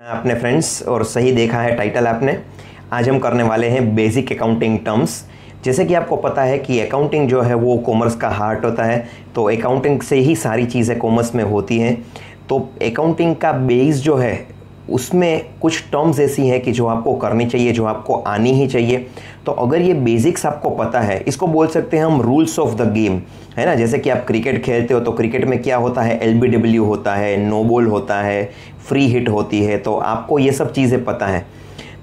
आपने फ्रेंड्स और सही देखा है टाइटल आपने आज हम करने वाले हैं बेसिक अकाउंटिंग टर्म्स जैसे कि आपको पता है कि अकाउंटिंग जो है, वो कॉमर्स का हार्ट होता है तो अकाउंटिंग से ही सारी चीज़ें कॉमर्स में होती हैं। तो अकाउंटिंग का बेस जो है उसमें कुछ टर्म्स ऐसी हैं कि जो आपको करनी चाहिए, जो आपको आनी ही चाहिए। तो अगर ये बेसिक्स आपको पता है, इसको बोल सकते हैं हम रूल्स ऑफ़ द गेम है ना? जैसे कि आप क्रिकेट खेलते हो तो क्रिकेट में क्या होता है? एल होता है नो बॉल होता है फ्री हिट होती है तो आपको ये सब चीज़ें पता है।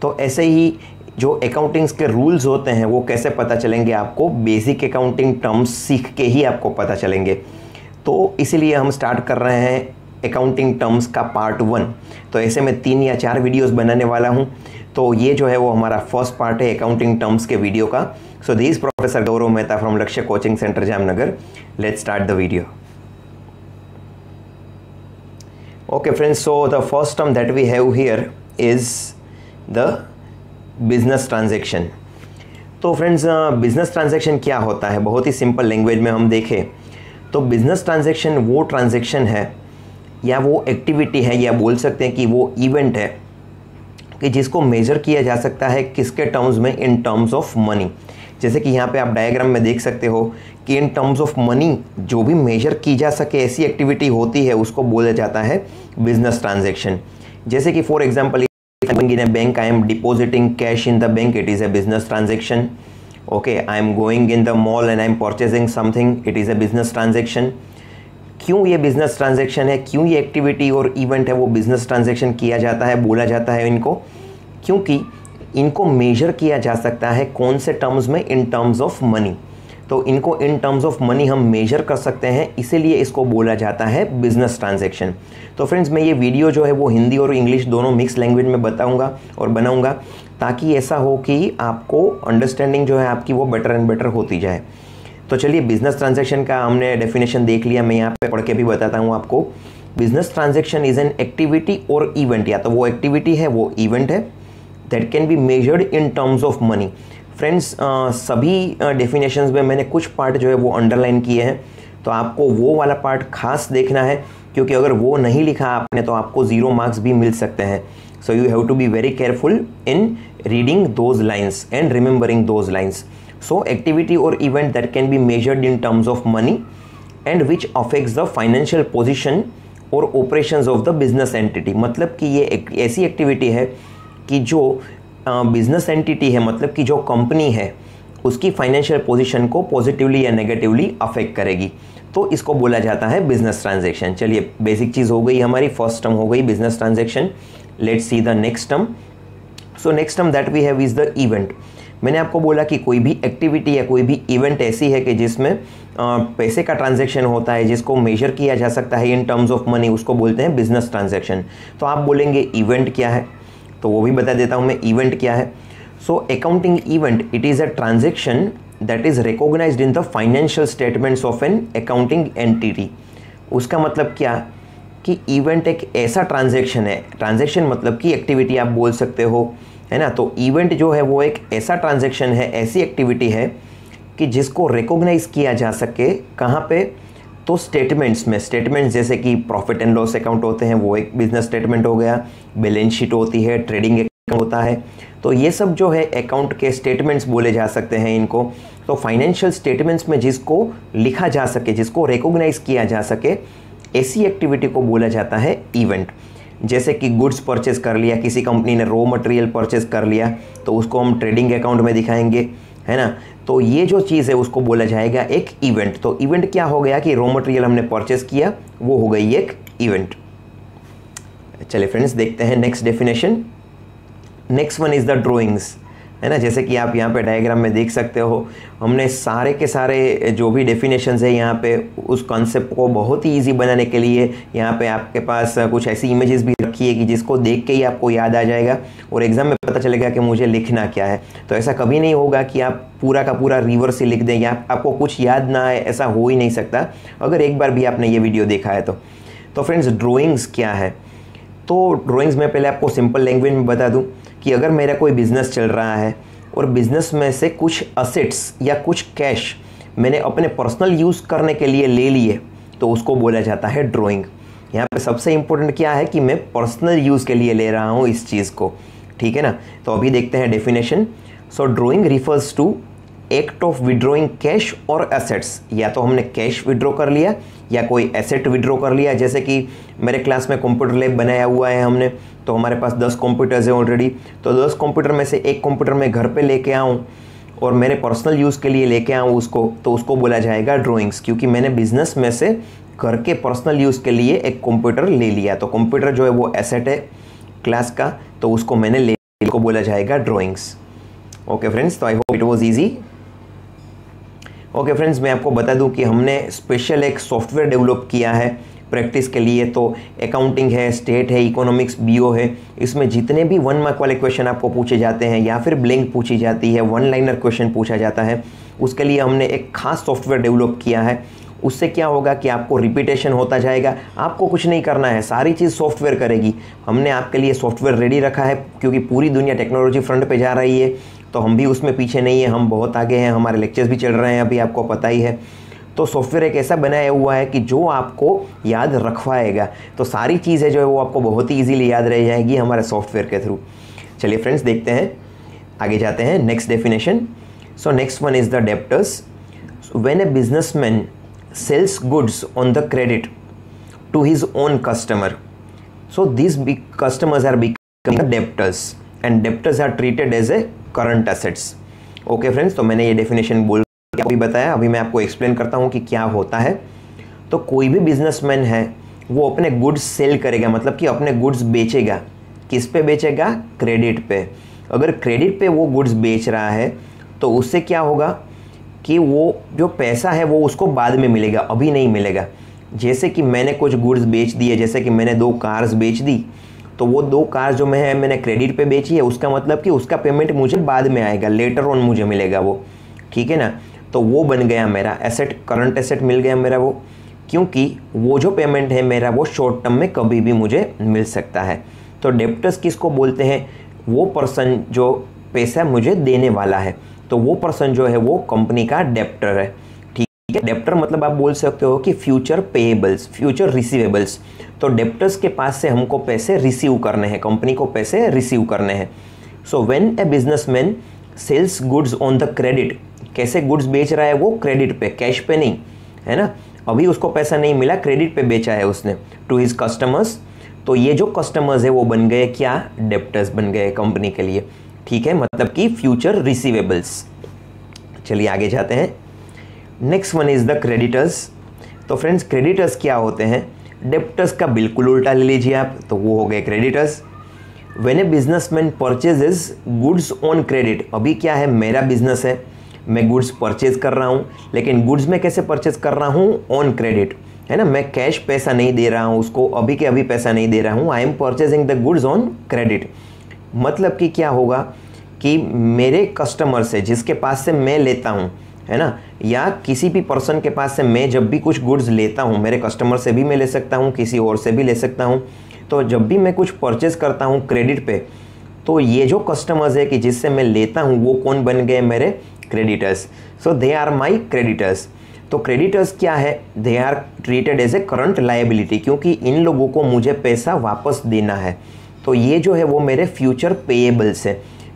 तो ऐसे ही जो अकाउंटिंग्स के रूल्स होते हैं, वो कैसे पता चलेंगे आपको? बेसिक अकाउंटिंग टर्म्स सीख के ही आपको पता चलेंगे। तो इसीलिए हम स्टार्ट कर रहे हैं अकाउंटिंग टर्म्स का पार्ट वन तो ऐसे में तीन या चार वीडियोस बनाने वाला हूँ। तो ये जो है वो हमारा फ़र्स्ट पार्ट है अकाउंटिंग टर्म्स के वीडियो का। So this professor Gaurav Mehta from Lakshya coaching centre Jamnagar let's start the video okay, friends, so the first term that we have here is the business transaction. तो friends business transaction क्या होता है? बहुत ही simple language में हम देखें। तो business transaction वो ट्रांजैक्शन है या वो एक्टिविटी है, या बोल सकते हैं कि वो इवेंट है, कि जिसको मेजर किया जा सकता है किसके टर्म्स में? इन टर्म्स ऑफ़ मनी जैसे कि यहाँ पे आप डायग्राम में देख सकते हो कि इन टर्म्स ऑफ़ मनी जो भी मेजर की जा सके, ऐसी एक्टिविटी होती है, उसको बोला जाता है बिज़नेस ट्रांजेक्शन जैसे कि for example in a bank I am depositing cash in the bank it is a business transaction okay I am going in the mall and I am purchasing something it is a business transaction क्यों ये business transaction है? क्यों ये activity और event है? वो business transaction किया जाता है, बोला जाता है इनको? क्योंकि इनको मेजर किया जा सकता है कौन से टर्म्स में? इन टर्म्स ऑफ़ मनी तो इनको इन टर्म्स ऑफ़ मनी हम मेजर कर सकते हैं, इसीलिए इसको बोला जाता है बिज़नेस ट्रांजेक्शन तो फ्रेंड्स मैं ये वीडियो जो है वो हिंदी और इंग्लिश दोनों मिक्स लैंग्वेज में बताऊँगा और बनाऊँगा, ताकि ऐसा हो कि आपको अंडरस्टैंडिंग जो है आपकी वो बेटर एंड बेटर होती जाए। तो चलिए बिज़नेस ट्रांजेक्शन का हमने डेफिनेशन देख लिया, मैं यहाँ पे पढ़ के भी बताता हूँ आपको। Business transaction is an activity और इवेंट या तो वो एक्टिविटी है, वो इवेंट है that can be measured in terms of money friends सभी डेफिनेशंस में मैंने कुछ पार्ट जो है वो अंडरलाइन किए हैं तो आपको वो वाला पार्ट खास देखना है, क्योंकि अगर वो नहीं लिखा आपने तो आपको ज़ीरो मार्क्स भी मिल सकते हैं। So you have to be very careful in reading those lines and remembering those lines so, activity or event that can be measured in terms of money and which affects the financial position और operations of the business entity मतलब कि ये एक ऐसी activity है कि जो business entity है मतलब कि जो कंपनी है, उसकी फाइनेंशियल पोजीशन को पॉजिटिवली या नेगेटिवली अफेक्ट करेगी। तो इसको बोला जाता है बिज़नेस ट्रांजेक्शन चलिए बेसिक चीज़ हो गई हमारी फ़र्स्ट टर्म हो गई business transaction let's see the next term so next term that we have is the event मैंने आपको बोला कि कोई भी एक्टिविटी या कोई भी इवेंट ऐसी है कि जिसमें पैसे का ट्रांजैक्शन होता है, जिसको मेजर किया जा सकता है इन टर्म्स ऑफ़ मनी उसको बोलते हैं बिज़नेस ट्रांजैक्शन तो आप बोलेंगे इवेंट क्या है? तो वो भी बता देता हूँ मैं इवेंट क्या है? So accounting event it is a transaction that is recognize in the financial statements of an accounting entity उसका मतलब क्या? कि इवेंट एक ऐसा ट्रांजेक्शन है. ट्रांजेक्शन मतलब कि एक्टिविटी आप बोल सकते हो है ना? तो इवेंट जो है वो एक ऐसा ट्रांजेक्शन है, ऐसी एक्टिविटी है कि जिसको रिकोगनाइज़ किया जा सके कहाँ पे? तो स्टेटमेंट्स में। स्टेटमेंट्स जैसे कि प्रॉफिट एंड लॉस अकाउंट होते हैं, वो एक बिज़नेस स्टेटमेंट हो गया। बैलेंस शीट होती है ट्रेडिंग अकाउंट होता है। तो ये सब जो है अकाउंट के स्टेटमेंट्स बोले जा सकते हैं इनको। तो फाइनेंशियल स्टेटमेंट्स में जिसको लिखा जा सके, जिसको रिकोगनाइज़ किया जा सके, ऐसी एक्टिविटी को बोला जाता है इवेंट जैसे कि गुड्स परचेज कर लिया, किसी कंपनी ने रॉ मटेरियल परचेज कर लिया तो उसको हम ट्रेडिंग अकाउंट में दिखाएँगे, है ना? तो ये जो चीज़ है, उसको बोला जाएगा एक इवेंट तो इवेंट क्या हो गया कि रॉ मटेरियल हमने परचेस किया, वो हो गई एक इवेंट चले फ्रेंड्स देखते हैं next definition next one is the drawings है ना? जैसे कि आप यहाँ पे डायग्राम में देख सकते हो, हमने सारे के सारे जो भी डेफिनेशंस है यहाँ पे, उस कॉन्सेप्ट को बहुत ही इजी बनाने के लिए यहाँ पे आपके पास कुछ ऐसी इमेजेस भी रखी है कि जिसको देख के ही आपको याद आ जाएगा और एग्ज़ाम में पता चलेगा कि मुझे लिखना क्या है। तो ऐसा कभी नहीं होगा कि आप पूरा का पूरा रिवर्स ही लिख दें या आपको कुछ याद ना आए, ऐसा हो ही नहीं सकता, अगर एक बार भी आपने ये वीडियो देखा है तो। तो फ्रेंड्स ड्राइंग्स क्या है? तो ड्राइंग्स में पहले आपको सिंपल लैंग्वेज में बता दूँ। कि अगर मेरा कोई बिज़नेस चल रहा है और बिज़नेस में से कुछ असेट्स या कुछ कैश मैंने अपने पर्सनल यूज़ करने के लिए ले लिए तो उसको बोला जाता है ड्राइंग यहाँ पे सबसे इम्पोर्टेंट क्या है कि मैं पर्सनल यूज़ के लिए ले रहा हूँ इस चीज़ को, ठीक है ना? तो अभी देखते हैं definition so drawing refers to act of withdrawing cash और एसेट्स या तो हमने कैश विड्रॉ कर लिया या कोई एसेट विड्रॉ कर लिया जैसे कि मेरे क्लास में कंप्यूटर लैब बनाया हुआ है हमने तो हमारे पास दस कंप्यूटर्स हैं ऑलरेडी तो दस कंप्यूटर में से एक कंप्यूटर मैं घर पे लेके आऊँ और मेरे पर्सनल यूज़ के लिए लेके आऊँ उसको तो उसको बोला जाएगा ड्राइंग्स क्योंकि मैंने बिज़नेस में से घर के पर्सनल यूज़ के लिए एक कंप्यूटर ले लिया। तो कंप्यूटर जो है वो एसेट है क्लास का तो उसको मैंने ले को बोला जाएगा ड्राइंग्स ओके फ्रेंड्स तो I hope it was easy okay friends मैं आपको बता दूँ कि हमने स्पेशल एक सॉफ्टवेयर डेवलप किया है प्रैक्टिस के लिए। तो अकाउंटिंग है स्टेट है इकोनॉमिक्स बीओ है। इसमें जितने भी वन मार्क वाले क्वेश्चन आपको पूछे जाते हैं या फिर ब्लिंक पूछी जाती है वन लाइनर क्वेश्चन पूछा जाता है, उसके लिए हमने एक खास सॉफ्टवेयर डेवलप किया है। उससे क्या होगा कि आपको रिपीटेशन होता जाएगा। आपको कुछ नहीं करना है, सारी चीज़ सॉफ्टवेयर करेगी। हमने आपके लिए सॉफ्टवेयर रेडी रखा है, क्योंकि पूरी दुनिया टेक्नोलॉजी फ्रंट पे जा रही है। तो हम भी उसमें पीछे नहीं है, हम बहुत आगे हैं, हमारे लेक्चर्स भी चल रहे हैं, अभी आपको पता ही है। तो सॉफ्टवेयर एक ऐसा बनाया हुआ है कि जो आपको याद रखवाएगा। तो सारी चीज़ें जो है वो आपको बहुत ही ईजीली याद रह जाएगी हमारे सॉफ्टवेयर के थ्रू चलिए फ्रेंड्स देखते हैं। आगे जाते हैं। Next definition so next one is the debtors when a businessman sells goods on the credit to his own customer so this customers are becoming debtors and debtors are treated as a current assets okay friends तो मैंने ये definition बोल अभी बताया, अभी मैं आपको explain करता हूँ कि क्या होता है। तो कोई भी बिजनेसमैन है, वो अपने गुड्स सेल करेगा मतलब कि अपने गुड्स बेचेगा। किस पे बेचेगा? क्रेडिट पे। अगर क्रेडिट पे वो गुड्स बेच रहा है तो उससे क्या होगा कि वो जो पैसा है, वो उसको बाद में मिलेगा, अभी नहीं मिलेगा। जैसे कि मैंने कुछ गुड्स बेच दिए, जैसे कि मैंने दो कार्स बेच दी तो वो दो कार जो मैं मैंने क्रेडिट पे बेची है, उसका मतलब कि उसका पेमेंट मुझे बाद में आएगा लेटर ऑन मुझे मिलेगा वो। ठीक है ना? तो वो बन गया मेरा एसेट करंट एसेट मिल गया मेरा वो, क्योंकि वो जो पेमेंट है मेरा, वो शॉर्ट टर्म में कभी भी मुझे मिल सकता है। तो डेप्टर्स किसको बोलते हैं? वो पर्सन जो पैसा मुझे देने वाला है तो वो पर्सन जो है, वो कंपनी का डेप्टर है। है डेप्टर मतलब आप बोल सकते हो कि फ्यूचर पेएबल्स फ्यूचर रिसीवेबल्स तो डेप्टर्स के पास से हमको पैसे रिसीव करने हैं कंपनी को पैसे रिसीव करने हैं। So when a businessman sells goods on the credit कैसे गुड्स बेच रहा है वो क्रेडिट पे कैश पे नहीं, है ना? अभी उसको पैसा नहीं मिला क्रेडिट पे बेचा है उसने टू हिज कस्टमर्स तो ये जो कस्टमर्स है वो बन गए क्या? डेप्टर्स बन गए कंपनी के लिए। ठीक है मतलब कि फ्यूचर रिसीवेबल्स चलिए आगे जाते हैं। Next one is the creditors तो फ्रेंड्स क्रेडिटर्स क्या होते हैं? डेप्टर्स का बिल्कुल उल्टा ले लीजिए आप तो वो हो गए creditors when a business businessman purchases goods on credit अभी क्या है? मेरा बिज़नेस है। मैं गुड्स परचेज कर रहा हूँ, लेकिन गुड्स मैं कैसे परचेज कर रहा हूँ? ऑन क्रेडिट है ना? मैं कैश पैसा नहीं दे रहा हूँ, उसको अभी के अभी पैसा नहीं दे रहा हूँ। I am purchasing the goods on credit मतलब कि क्या होगा? कि मेरे कस्टमर से जिसके पास से मैं लेता हूँ है ना? या किसी भी पर्सन के पास से मैं जब भी कुछ गुड्स लेता हूँ, मेरे कस्टमर से भी मैं ले सकता हूँ, किसी और से भी ले सकता हूँ तो जब भी मैं कुछ परचेज करता हूँ क्रेडिट पे तो ये जो कस्टमर्स है कि जिससे मैं लेता हूँ, वो कौन बन गए मेरे creditors so they are my creditors तो क्रेडिटर्स क्या है? They are treated as a current liability क्योंकि इन लोगों को मुझे पैसा वापस देना है। तो ये जो है वो मेरे फ्यूचर पेएबल्स है।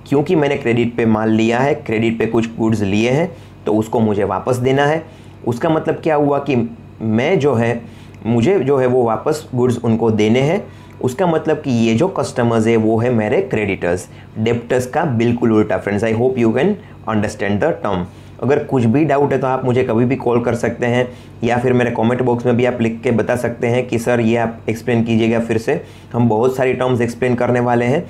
क्योंकि मैंने क्रेडिट पे माल लिया है क्रेडिट पे कुछ गुड्स लिए हैं तो उसको मुझे वापस देना है। उसका मतलब क्या हुआ कि मैं जो है, मुझे जो है वो वापस गुड्स उनको देने हैं। उसका मतलब कि ये जो कस्टमर्स है, वो है मेरे क्रेडिटर्स डेप्टर्स का बिल्कुल उल्टा friends I hope you can understand the term अगर कुछ भी डाउट है तो आप मुझे कभी भी कॉल कर सकते हैं, या फिर मेरे कमेंट बॉक्स में भी आप लिख के बता सकते हैं कि, सर, ये आप एक्सप्लेन कीजिएगा फिर से। हम बहुत सारी टर्म्स एक्सप्लेन करने वाले हैं।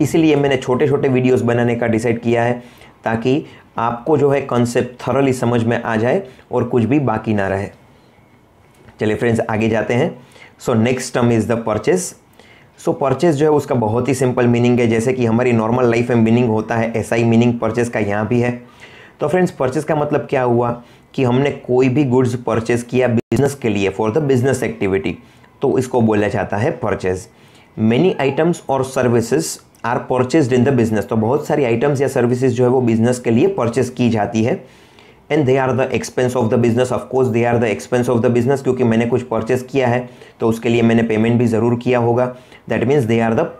इसीलिए मैंने छोटे छोटे वीडियोस बनाने का डिसाइड किया है। ताकि आपको जो है कॉन्सेप्ट थरली समझ में आ जाए और कुछ भी बाकी ना रहे। चलिए फ्रेंड्स आगे जाते हैं। So next term is the purchase so purchase जो है उसका बहुत ही सिंपल मीनिंग है। जैसे कि हमारी नॉर्मल लाइफ में मीनिंग होता है ऐसा ही मीनिंग परचेज का यहाँ भी है। तो फ्रेंड्स परचेज का मतलब क्या हुआ कि हमने कोई भी गुड्स परचेज किया बिज़नेस के लिए फॉर द बिज़नेस एक्टिविटी तो इसको बोला जाता है परचेज मेनी आइटम्स और services are purchase in the business. तो बहुत सारी आइटम्स या सर्विसेज़ जो है वो बिज़नेस के लिए परचेज की जाती है। And they are the expense of the business of course they are the expense of the business क्योंकि मैंने कुछ परचेस किया है तो उसके लिए मैंने पेमेंट भी ज़रूर किया होगा। That means they are the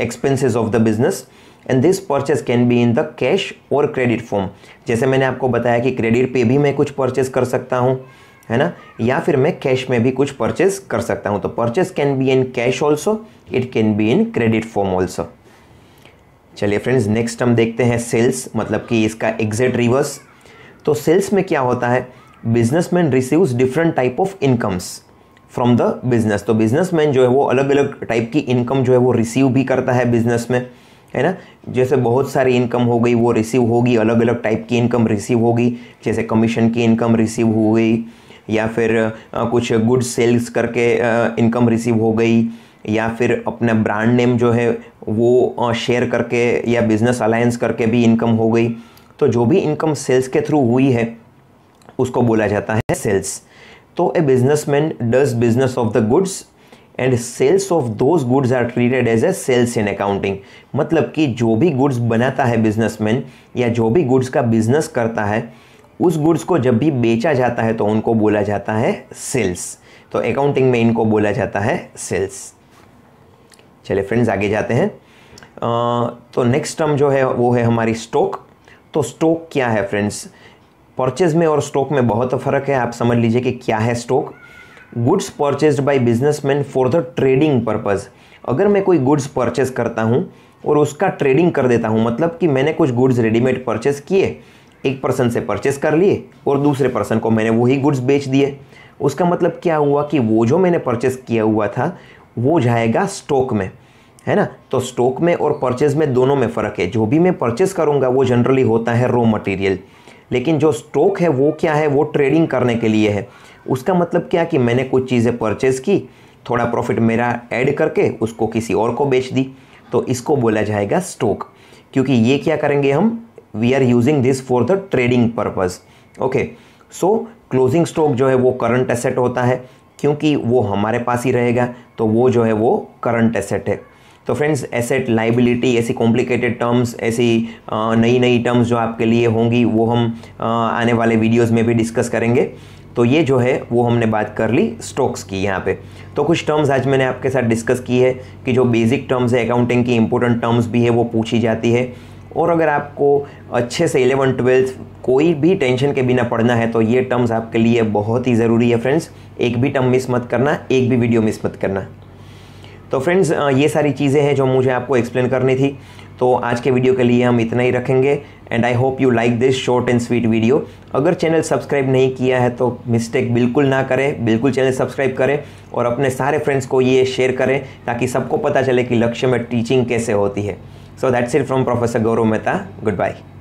expenses of the business and this purchase can be in the cash और क्रेडिट फॉर्म जैसे मैंने आपको बताया कि क्रेडिट पे भी मैं कुछ परचेस कर सकता हूँ, है ना? या फिर मैं कैश में भी कुछ परचेस कर सकता हूँ। तो purchase can be in cash also it can be in credit form also चलिए फ्रेंड्स नेक्स्ट हम देखते हैं सेल्स मतलब कि इसका एग्जैक्ट रिवर्स तो सेल्स में क्या होता है? Businessman receives different type of incomes from the business तो बिजनेसमैन जो है वो अलग अलग टाइप की इनकम जो है वो रिसीव भी करता है बिज़नेस में, है ना? जैसे बहुत सारी इनकम हो गई, वो रिसीव होगी अलग अलग टाइप की इनकम रिसीव होगी। जैसे कमीशन की इनकम रिसीव हो गई, या फिर कुछ गुड सेल्स करके इनकम रिसीव हो गई। या फिर अपना ब्रांड नेम जो है वो शेयर करके या बिज़नेस अलायंस करके भी इनकम हो गई। तो जो भी इनकम सेल्स के थ्रू हुई है, उसको बोला जाता है सेल्स तो a businessman does business of the goods and sales of those goods are treated as a sales in accounting मतलब कि जो भी गुड्स बनाता है बिजनेसमैन या जो भी गुड्स का बिज़नेस करता है, उस गुड्स को जब भी बेचा जाता है तो उनको बोला जाता है सेल्स तो अकाउंटिंग में इनको बोला जाता है सेल्स चलिए फ्रेंड्स आगे जाते हैं। तो नेक्स्ट टर्म जो है, वो है हमारी स्टॉक तो स्टॉक क्या है फ्रेंड्स परचेज में और स्टॉक में बहुत फ़र्क है। आप समझ लीजिए कि क्या है stock goods purchase by businessman for the trading purpose अगर मैं कोई गुड्स परचेज करता हूँ और उसका ट्रेडिंग कर देता हूँ मतलब कि मैंने कुछ गुड्स रेडीमेड परचेज किए, एक पर्सन से परचेस कर लिए और दूसरे पर्सन को मैंने वही गुड्स बेच दिए। उसका मतलब क्या हुआ कि वो जो मैंने परचेस किया हुआ था वो जाएगा स्टॉक में, है ना? तो स्टॉक में और परचेज में दोनों में फ़र्क है। जो भी मैं परचेज करूँगा, वो जनरली होता है रॉ मटेरियल लेकिन जो स्टॉक है, वो क्या है? वो ट्रेडिंग करने के लिए है। उसका मतलब क्या कि मैंने कुछ चीज़ें परचेज़ की, थोड़ा प्रॉफिट मेरा ऐड करके उसको किसी और को बेच दी तो इसको बोला जाएगा स्टॉक क्योंकि ये क्या करेंगे हम? We are using this for the trading purpose okay so closing stock जो है, वो करंट एसेट होता है। क्योंकि वो हमारे पास ही रहेगा तो वो जो है वो करंट एसेट है। तो फ्रेंड्स एसेट लाइबिलिटी ऐसी कॉम्प्लिकेटेड टर्म्स ऐसी नई नई टर्म्स जो आपके लिए होंगी, वो हम आने वाले वीडियोस में भी डिस्कस करेंगे। तो ये जो है, वो हमने बात कर ली स्टॉक्स की यहाँ पे। तो कुछ टर्म्स आज मैंने आपके साथ डिस्कस की है कि जो बेसिक टर्म्स है अकाउंटिंग की इंपॉर्टेंट टर्म्स भी है, वो पूछी जाती है। और अगर आपको अच्छे से इलेवन, ट्वेल्थ कोई भी टेंशन के बिना पढ़ना है तो ये टर्म्स आपके लिए बहुत ही ज़रूरी है फ्रेंड्स। एक भी टर्म मिस मत करना, एक भी वीडियो मिस मत करना। तो फ्रेंड्स ये सारी चीज़ें हैं जो मुझे आपको एक्सप्लेन करनी थी। तो आज के वीडियो के लिए हम इतना ही रखेंगे and I hope you like this short and sweet video अगर चैनल सब्सक्राइब नहीं किया है तो मिस्टेक बिल्कुल ना करें, बिल्कुल चैनल सब्सक्राइब करें, और अपने सारे फ्रेंड्स को ये शेयर करें, ताकि सबको पता चले कि लक्ष्य में टीचिंग कैसे होती है। So that's it from Professor Gaurav Mehta. Goodbye.